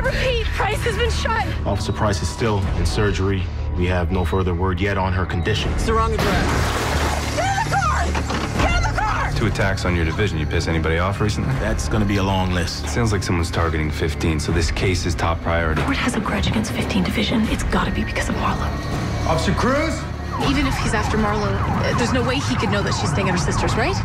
I repeat, Price has been shot. Officer Price is still in surgery. We have no further word yet on her condition. It's the wrong address. Get in the car! Get in the car! Two attacks on your division. You piss anybody off recently? That's gonna be a long list. Sounds like someone's targeting 15, so this case is top priority. Ford has a grudge against 15 Division. It's gotta be because of Marlo. Officer Cruz? Even if he's after Marlo, uh, there's no way he could know that she's staying at her sister's, right?